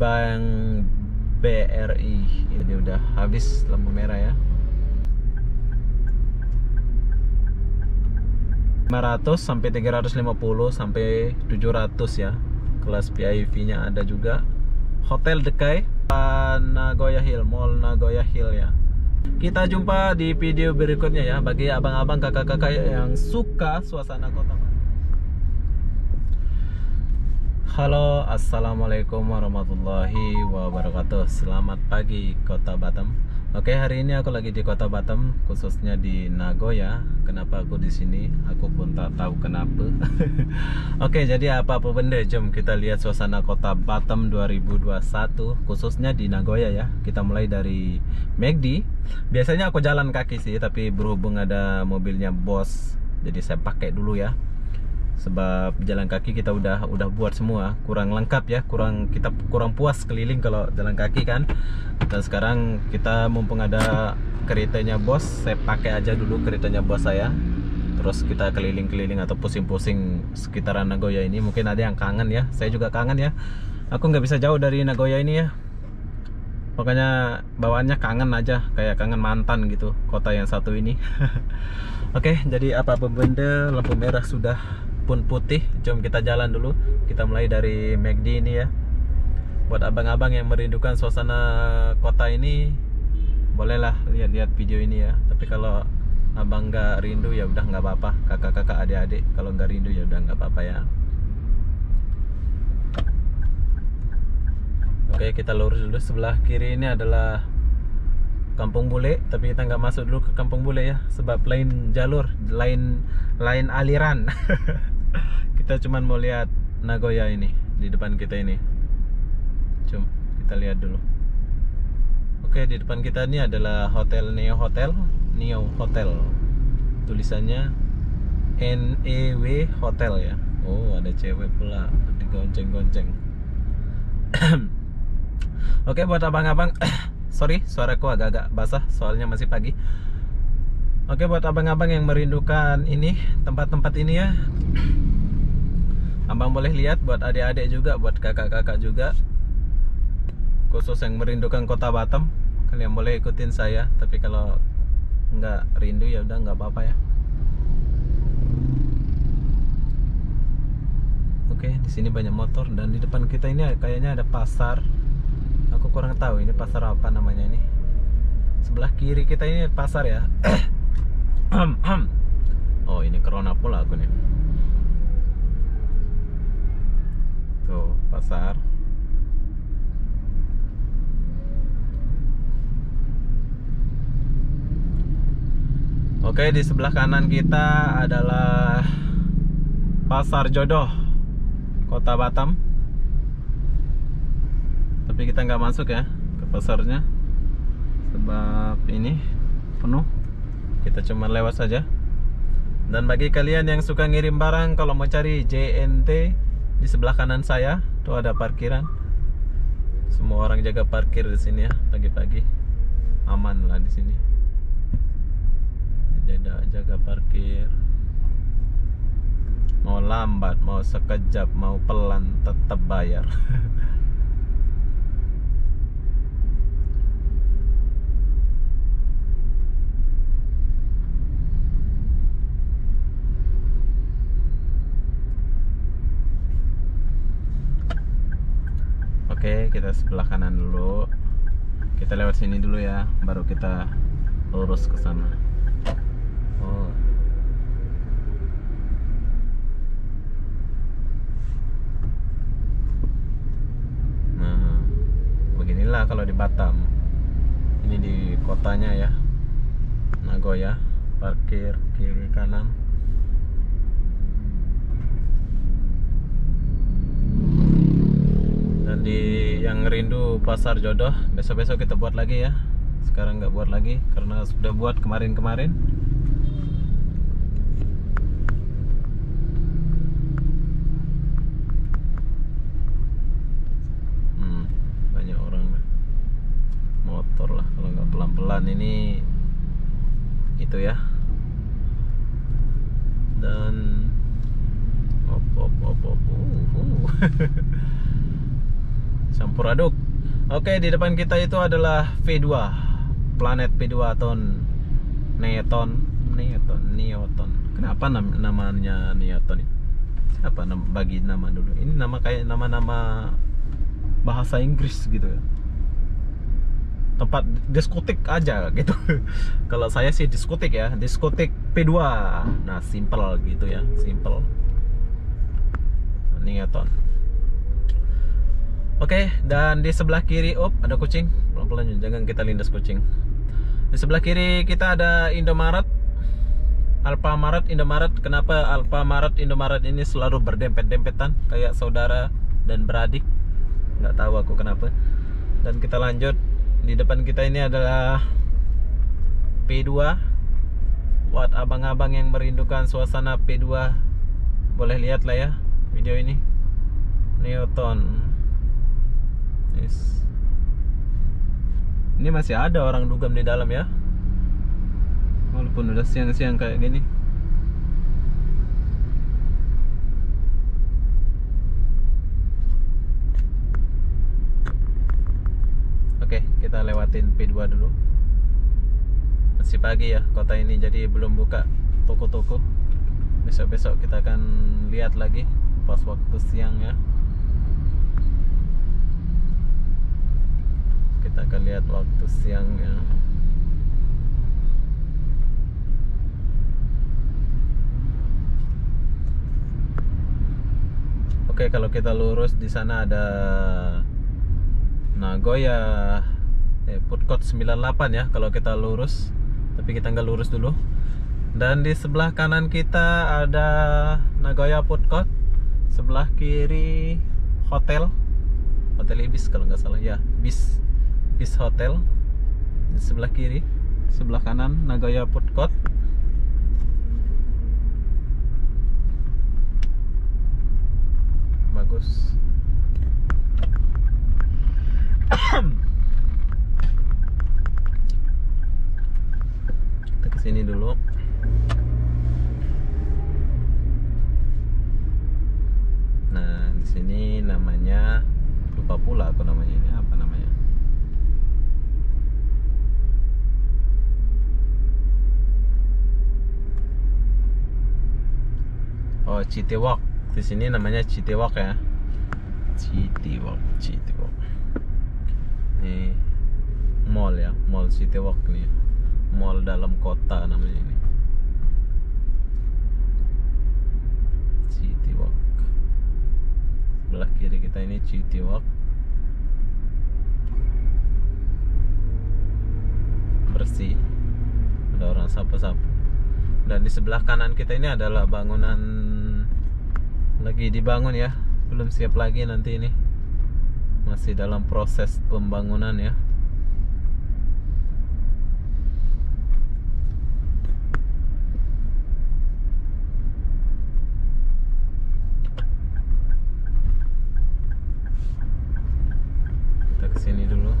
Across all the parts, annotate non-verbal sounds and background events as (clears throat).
Bank BRI ini udah habis lampu merah ya. 500 sampai 350 sampai 700 ya. Kelas VIP nya ada juga. Hotel Dekai Nagoya Hill Mall Nagoya Hill ya. Kita jumpa di video berikutnya ya bagi abang-abang kakak-kakak yang suka suasana kota Halo Assalamualaikum warahmatullahi wabarakatuh Selamat pagi kota Batam Oke hari ini aku lagi di kota Batam khususnya di Nagoya. Kenapa aku di sini? Aku pun tak tahu kenapa. (laughs) Oke jadi apa apa benda? Jom kita lihat suasana kota Batam 2021 khususnya di Nagoya ya. Kita mulai dari McD. Biasanya aku jalan kaki sih tapi berhubung ada mobilnya bos jadi saya pakai dulu ya sebab jalan kaki kita udah udah buat semua. Kurang lengkap ya kurang kita kurang puas keliling kalau jalan kaki kan. Dan sekarang kita mumpung ada keretanya bos saya pakai aja dulu keretanya bos saya. Terus kita keliling-keliling atau pusing-pusing sekitaran Nagoya ini. Mungkin ada yang kangen ya saya juga kangen ya. Aku nggak bisa jauh dari Nagoya ini ya. Pokoknya bawaannya kangen aja kayak kangen mantan gitu kota yang satu ini. (laughs) Oke jadi apa apa benda lampu merah sudah pun putih. Jom kita jalan dulu. Kita mulai dari McD ini ya. Buat abang-abang yang merindukan suasana kota ini Bolehlah lihat-lihat video ini ya. Tapi kalau abang nggak rindu ya udah nggak apa-apa. Kakak-kakak adik-adik Kalau nggak rindu ya udah nggak apa-apa ya. Oke kita lurus dulu. Sebelah kiri ini adalah Kampung Bule tapi kita nggak masuk dulu ke Kampung Bule ya sebab lain jalur lain lain aliran. (laughs) Kita cuman mau lihat Nagoya ini di depan kita ini. Cuma kita lihat dulu. Oke di depan kita ini adalah hotel Neo Hotel Neo Hotel. Tulisannya NEW Hotel ya. Oh ada cewek pula digonceng-gonceng. (clears throat) Oke buat abang-abang (clears throat) sorry suaraku agak-agak basah soalnya masih pagi. Oke buat abang-abang yang merindukan ini tempat-tempat ini ya. Abang boleh lihat buat adik-adik juga buat kakak-kakak juga. Khusus yang merindukan kota Batam kalian boleh ikutin saya tapi kalau nggak rindu ya udah nggak apa-apa ya. Oke di sini banyak motor dan di depan kita ini kayaknya ada pasar kurang tahu ini pasar apa namanya ini? Sebelah kiri kita ini pasar ya. (coughs) Oh ini corona pula aku nih. Tuh pasar. Oke di sebelah kanan kita adalah Pasar Jodoh Kota Batam tapi kita nggak masuk ya ke pasarnya. Sebab ini penuh. Kita cuma lewat saja. Dan bagi kalian yang suka ngirim barang kalau mau cari JNT di sebelah kanan saya tuh ada parkiran. Semua orang jaga parkir di sini ya pagi-pagi. Aman lah di sini. Jaga jaga parkir. Mau lambat mau sekejap mau pelan tetap bayar (laughs) Oke, kita sebelah kanan dulu. Kita lewat sini dulu ya, baru kita lurus ke sana. Oh. Nah, beginilah kalau di Batam. Ini di kotanya ya. Nagoya, parkir kiri kanan. Dan di yang rindu pasar jodoh besok-besok kita buat lagi ya. Sekarang nggak buat lagi karena sudah buat kemarin-kemarin. Hmm, banyak orang motor lah kalau nggak pelan-pelan ini itu ya. Dan op op op op. Uh, uh. (laughs) campur aduk. Oke di depan kita itu adalah V2 planet V2 atau Neoton Neoton Neoton. Kenapa nam namanya Neoton nam bagi nama dulu? Ini nama kayak nama-nama bahasa Inggris gitu ya. Tempat diskotik aja gitu. (laughs) Kalau saya sih diskotik ya diskotik P2 nah simple gitu ya simple Neoton Oke, dan di sebelah kiri, op, ada kucing. Pelan-pelan, jangan kita lindas kucing. Di sebelah kiri kita ada Indomaret, Alfamaret, Indomaret. Kenapa Alfamaret, Indomaret ini selalu berdempet-dempetan kayak saudara dan beradik? Nggak tahu aku kenapa. Dan kita lanjut. Di depan kita ini adalah P2. Buat abang-abang yang merindukan suasana P2, boleh lihat lah ya video ini. Newton Yes. Ini masih ada orang dugem di dalam ya. Walaupun udah siang-siang kayak gini. Oke, kita lewatin P2 dulu. Masih pagi ya kota ini jadi belum buka toko-toko. Besok-besok kita akan lihat lagi pas waktu siang ya. Kita akan lihat waktu siangnya Oke kalau kita lurus di sana ada Nagoya eh, Food Court 98 ya kalau kita lurus. Tapi kita nggak lurus dulu. Dan di sebelah kanan kita ada Nagoya Food Court sebelah kiri hotel. Hotel Ibis kalau nggak salah. Ya bis Peace Hotel. Di sebelah kiri. Sebelah kanan Nagoya Food Court. Bagus (coughs) kita ke sini dulu nah di sini namanya lupa pula aku namanya ini apa namanya Citewalk. Di sini namanya Citewalk ya. Citewalk, Citewalk. Ini mall ya, mall Citewalk nih. Mall dalam kota namanya ini. Citewalk. Sebelah kiri kita ini Citewalk. Bersih. Ada orang sapu-sapu dan di sebelah kanan kita ini adalah bangunan lagi dibangun ya. Belum siap lagi nanti ini. Masih dalam proses pembangunan ya kita ke sini dulu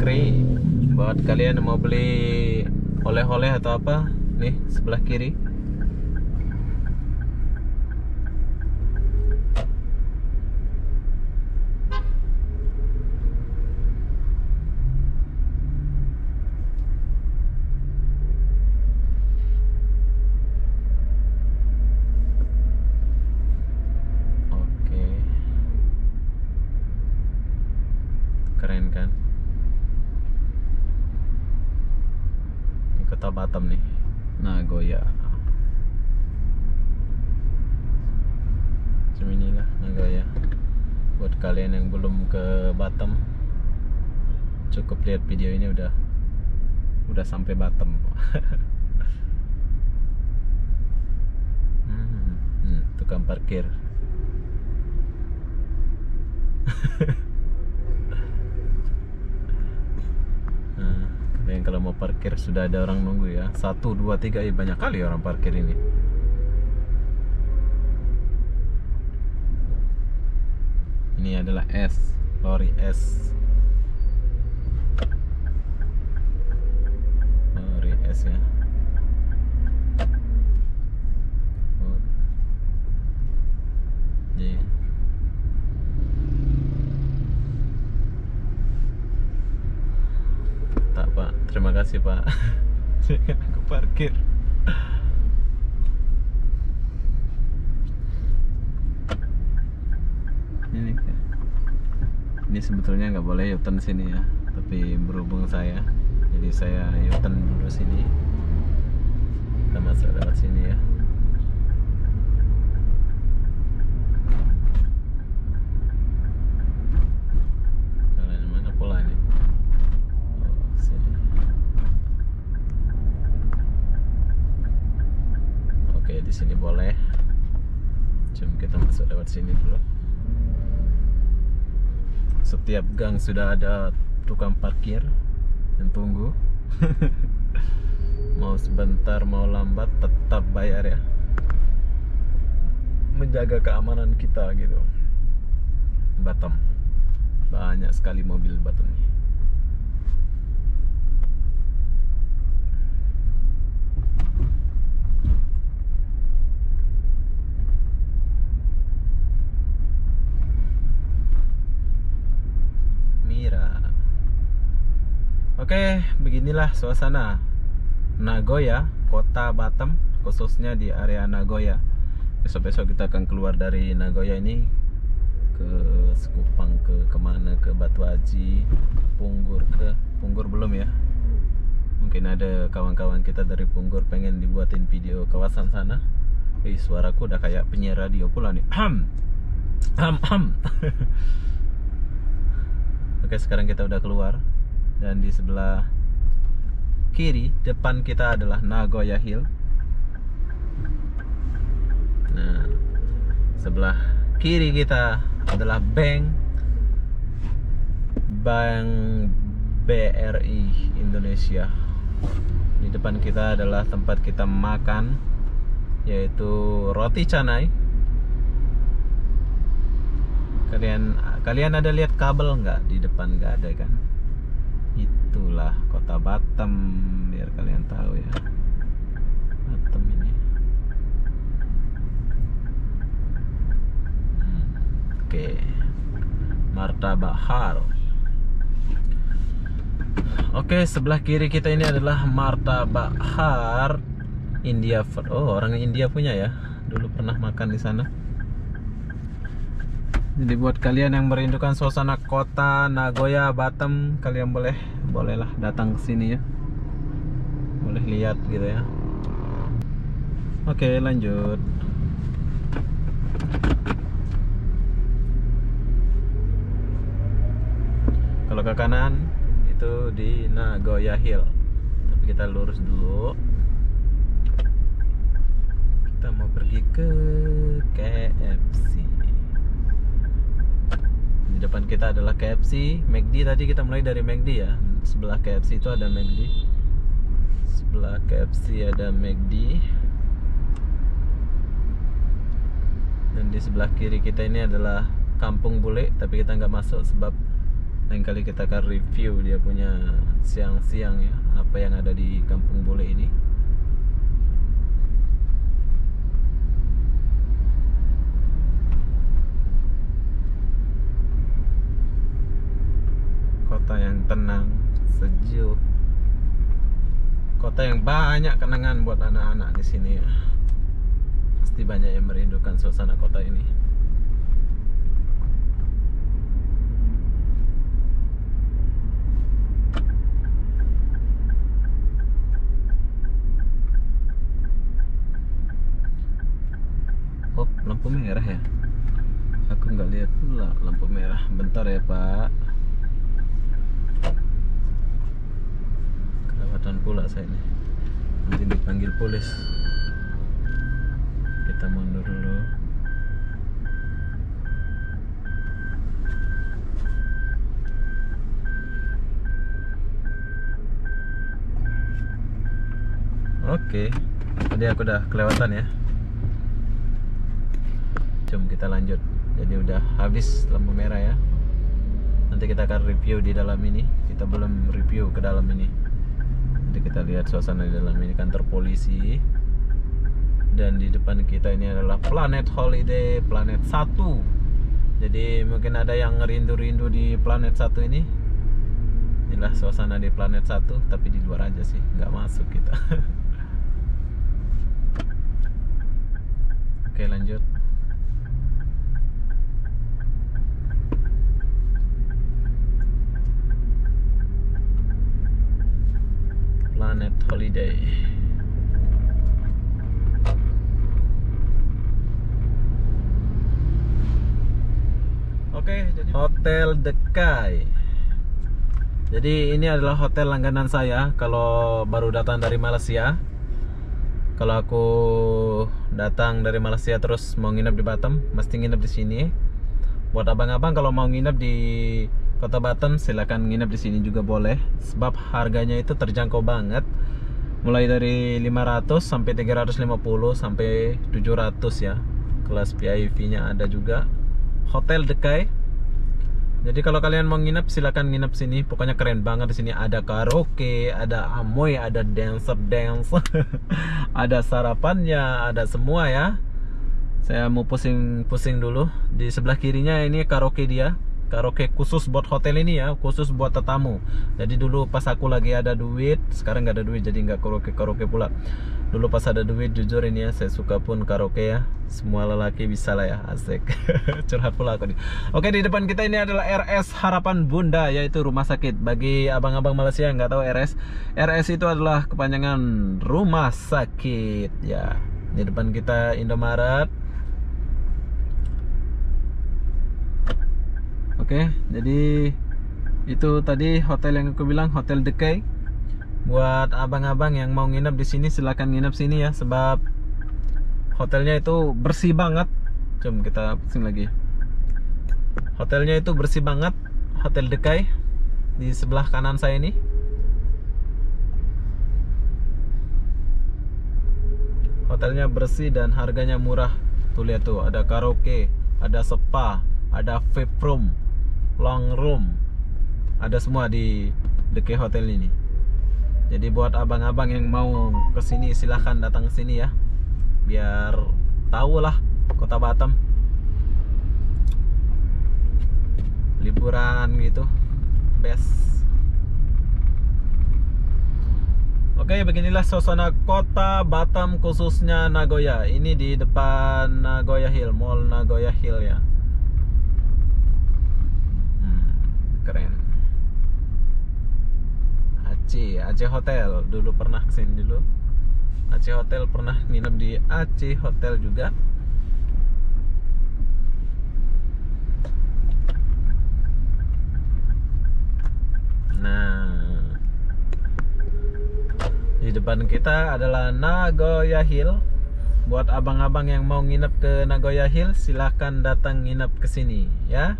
Bakri buat kalian yang mau beli oleh-oleh atau apa nih sebelah kiri Oke. Keren kan? Ini kota Batam nih. Nagoya. Macam inilah Nagoya. Buat kalian yang belum ke Batam, cukup lihat video ini udah udah sampai Batam. (laughs) hmm, hmm, tukang parkir. (laughs) Nah, kalian kalau mau parkir sudah ada orang nunggu ya. Satu, dua, tiga, eh, banyak kali orang parkir ini. Ini adalah S, lori S. harusnya oh. Jadi tak pak terima kasih pak. (laughs) Aku parkir. Ini ini sebetulnya nggak boleh yutan sini ya tapi berhubung saya. Jadi saya yutan dulu sini. Kita masuk lewat sini ya jalan mana pula ini oh, sini oke di sini boleh. Jom kita masuk lewat sini dulu. Setiap gang sudah ada tukang parkir yang tunggu. (laughs) Mau sebentar mau lambat tetap bayar ya. Menjaga keamanan kita gitu. Batam banyak sekali mobil Batam nih Oke, beginilah suasana Nagoya, kota Batam, khususnya di area Nagoya. Besok-besok kita akan keluar dari Nagoya ini ke Sekupang, ke ke mana, ke Batu Haji, Punggur, ke Punggur belum ya. Mungkin ada kawan-kawan kita dari Punggur pengen dibuatin video kawasan sana. Eh, suaraku udah kayak penyiar radio pula nih. Ham, ham, ham. Oke, sekarang kita udah keluar dan di sebelah kiri depan kita adalah Nagoya Hill. Nah, sebelah kiri kita adalah bank Bank BRI Indonesia. Di depan kita adalah tempat kita makan yaitu roti canai. Kalian kalian ada lihat kabel nggak di depan nggak ada kan? Itulah kota Batam biar kalian tahu ya. Batam ini. Hmm, Oke. Martabak Har. Oke, sebelah kiri kita ini adalah Martabak Har India. Oh, orang India punya ya. Dulu pernah makan di sana. Jadi buat kalian yang merindukan suasana kota Nagoya, Batam, kalian boleh bolehlah datang ke sini ya. Boleh lihat gitu ya. Oke, lanjut. Kalau ke kanan itu di Nagoya Hill. Tapi kita lurus dulu. Kita mau pergi ke KFC. Di depan kita adalah KFC, McD tadi kita mulai dari McD ya. Sebelah KFC itu ada McD. Sebelah KFC ada McD. Dan di sebelah kiri kita ini adalah Kampung Bule, tapi kita nggak masuk sebab lain kali kita akan review dia punya siang-siang ya apa yang ada di Kampung Bule ini. Kota yang tenang, sejuk. Kota yang banyak kenangan buat anak-anak di sini ya. Pasti banyak yang merindukan suasana kota ini. Oh, lampu merah ya? Aku nggak lihat pula lampu merah. Bentar ya, Pak. Kelewatan pula saya ini. Nanti dipanggil polis. Kita mundur dulu. Oke, tadi aku udah kelewatan ya. Jom kita lanjut. Jadi udah habis lampu merah ya. Nanti kita akan review di dalam ini. Kita belum review ke dalam ini. Kita lihat suasana di dalam ini kantor polisi. Dan di depan kita ini adalah planet holiday planet satu. Jadi mungkin ada yang rindu-rindu di planet satu ini. Inilah suasana di planet satu tapi di luar aja sih nggak masuk kita. (laughs) Oke lanjut Planet Holiday. Oke, jadi Hotel Dekai. Jadi ini adalah hotel langganan saya kalau baru datang dari Malaysia. Kalau aku datang dari Malaysia terus mau nginep di Batam, mesti nginep di sini. Buat abang-abang kalau mau nginep di Kota Batam silakan nginep di sini juga boleh. Sebab harganya itu terjangkau banget. Mulai dari 500 sampai 350 sampai 700 ya. Kelas VIP nya ada juga. Hotel Dekai. Jadi kalau kalian mau nginep silakan nginep sini. Pokoknya keren banget di sini. Ada karaoke ada amoy ada dancer dance. (laughs) Ada sarapannya ada semua ya. Saya mau pusing-pusing dulu. Di sebelah kirinya ini karaoke dia karaoke khusus buat hotel ini ya khusus buat tetamu. Jadi dulu pas aku lagi ada duit sekarang nggak ada duit jadi nggak karaoke karaoke pula. Dulu pas ada duit jujur ini ya saya suka pun karaoke ya. Semua lelaki bisa lah ya asik. (laughs) Curhat pula aku nih. Oke di depan kita ini adalah RS Harapan Bunda yaitu rumah sakit. Bagi abang-abang Malaysia yang nggak tahu RS RS itu adalah kepanjangan rumah sakit ya. Di depan kita Indomaret Oke, jadi itu tadi hotel yang aku bilang Hotel Decay. Buat abang-abang yang mau nginep di sini silakan nginep sini ya sebab hotelnya itu bersih banget. Coba kita pusing lagi. Hotelnya itu bersih banget, Hotel Decay di sebelah kanan saya ini. Hotelnya bersih dan harganya murah. Tuh lihat tuh, ada karaoke, ada spa, ada vape room, long room. Ada semua di dekat hotel ini. Jadi buat abang-abang yang mau ke sini silahkan datang ke sini ya. Biar tahu lah kota Batam. Liburan gitu best. Oke beginilah suasana kota Batam khususnya Nagoya. Ini di depan Nagoya Hill Mall Nagoya Hill ya keren. Aceh Aceh Hotel. Dulu pernah ke sini dulu. Aceh Hotel pernah nginep di Aceh Hotel juga. Nah Di depan kita adalah Nagoya Hill. Buat abang-abang yang mau nginep ke Nagoya Hill Silahkan datang nginep ke sini ya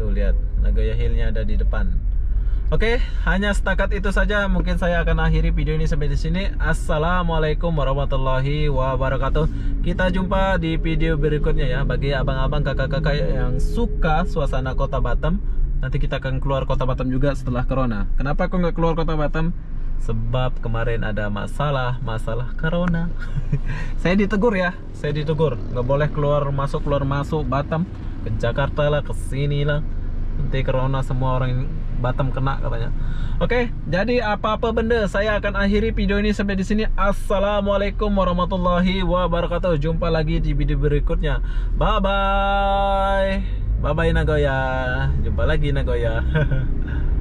Tuh lihat Nagoya Hillnya ada di depan. Oke, hanya setakat itu saja. Mungkin saya akan akhiri video ini sampai di sini. Assalamualaikum warahmatullahi wabarakatuh. Kita jumpa di video berikutnya ya. Bagi abang-abang, kakak-kakak yang suka suasana kota Batam, nanti kita akan keluar kota Batam juga setelah corona. Kenapa aku nggak keluar kota Batam? Sebab kemarin ada masalah, masalah corona. (laughs) saya ditegur ya, saya ditegur. Nggak boleh keluar masuk keluar masuk Batam ke Jakarta lah, ke sini lah nanti corona semua orang Batam kena katanya. Oke, jadi apa-apa benda saya akan akhiri video ini sampai di sini. Assalamualaikum warahmatullahi wabarakatuh. Jumpa lagi di video berikutnya. Bye bye. Bye bye Nagoya. Jumpa lagi Nagoya. (laughs)